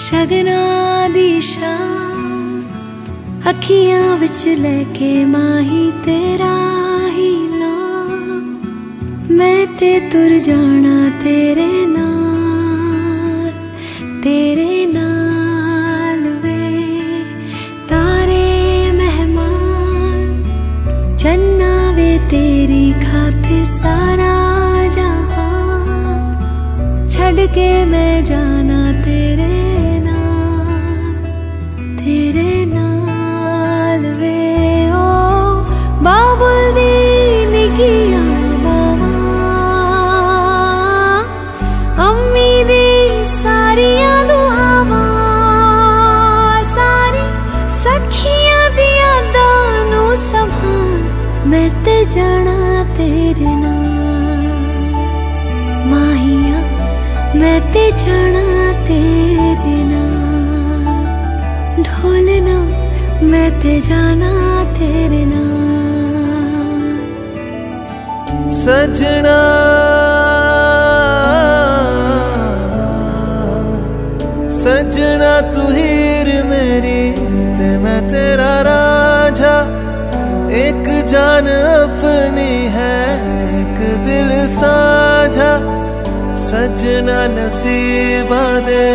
ਸ਼ਗਨਾ ਦੀ ਸ਼ਾਮ ਅੱਖੀਆਂ ਵਿੱਚ ਲੈ ਕੇ ਮਾਹੀ ਤੇਰਾ ਹੀ ਨਾਮ ਮੈਂ ਤੇ ਤੁਰ ਜਾਣਾ ਤੇਰੇ ਨਾਲ ਤੇਰੇ ਨਾਲ ਵੇ ਤਾਰੇ ਮਹਿਮਾਨ ਚੰਨਾ ਵੇ ਤੇਰੀ ਖਾਤੇ ਸਾਰਾ ਜਹਾਂ ਛੱਡ ਕੇ ਮੈਂ ਜਾਣਾ ਮੈਂ ਤੇ ਜਾਣਾ ਤੇਰੇ ਨਾਲ ਮਾਹੀਆਂ ਮੈਂ ਤੇ ਜਾਣਾ ਤੇਰੇ ਨਾਲ ढोलना मैं ते जाना तेरे नाल सजना सजना तू हीर मेरी जान अपनी है एक दिल साझा सजना नसीबा दे।